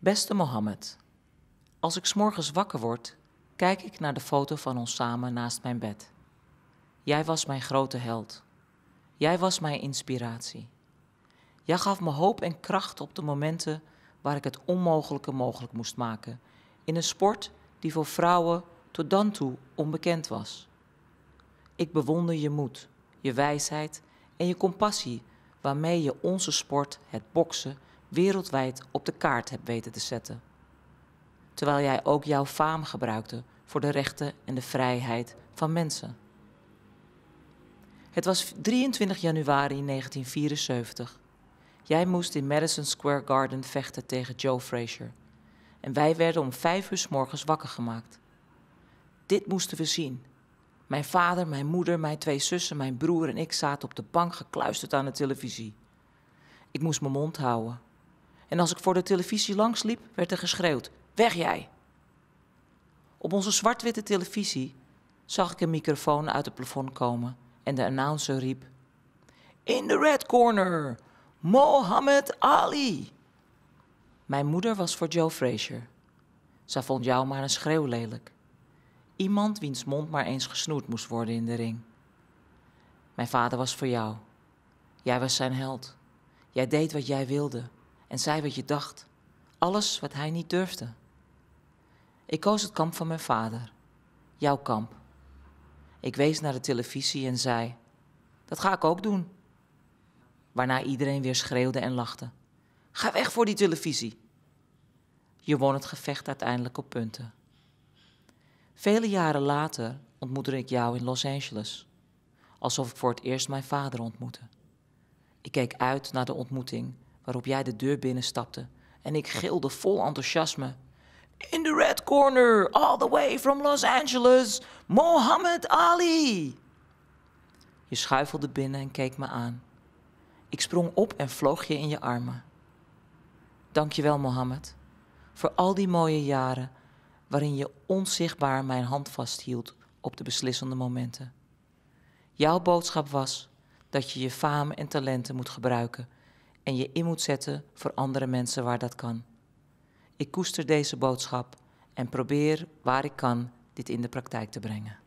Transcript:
Beste Mohammed, als ik 's morgens wakker word, kijk ik naar de foto van ons samen naast mijn bed. Jij was mijn grote held. Jij was mijn inspiratie. Jij gaf me hoop en kracht op de momenten waar ik het onmogelijke mogelijk moest maken. In een sport die voor vrouwen tot dan toe onbekend was. Ik bewonder je moed, je wijsheid en je compassie waarmee je onze sport, het boksen, wereldwijd op de kaart hebt weten te zetten. Terwijl jij ook jouw faam gebruikte voor de rechten en de vrijheid van mensen. Het was 23 januari 1974. Jij moest in Madison Square Garden vechten tegen Joe Frazier. En wij werden om vijf uur s morgens wakker gemaakt. Dit moesten we zien. Mijn vader, mijn moeder, mijn twee zussen, mijn broer en ik zaten op de bank gekluisterd aan de televisie. Ik moest mijn mond houden. En als ik voor de televisie langsliep, werd er geschreeuwd: Weg jij! Op onze zwart-witte televisie zag ik een microfoon uit het plafond komen en de announcer riep: In de red corner, Mohammed Ali! Mijn moeder was voor Joe Frazier. Zij vond jou maar een schreeuw lelijk. Iemand wiens mond maar eens gesnoerd moest worden in de ring. Mijn vader was voor jou. Jij was zijn held. Jij deed wat jij wilde en zei wat je dacht. Alles wat hij niet durfde. Ik koos het kamp van mijn vader. Jouw kamp. Ik wees naar de televisie en zei: Dat ga ik ook doen. Waarna iedereen weer schreeuwde en lachte. Ga weg voor die televisie. Je won het gevecht uiteindelijk op punten. Vele jaren later ontmoette ik jou in Los Angeles, alsof ik voor het eerst mijn vader ontmoette. Ik keek uit naar de ontmoeting waarop jij de deur binnenstapte en ik gilde vol enthousiasme. In the red corner, all the way from Los Angeles, Mohammed Ali! Je schuifelde binnen en keek me aan. Ik sprong op en vloog je in je armen. Dankjewel, Mohammed, voor al die mooie jaren waarin je onzichtbaar mijn hand vasthield op de beslissende momenten. Jouw boodschap was dat je je faam en talenten moet gebruiken en je in moet zetten voor andere mensen waar dat kan. Ik koester deze boodschap en probeer waar ik kan dit in de praktijk te brengen.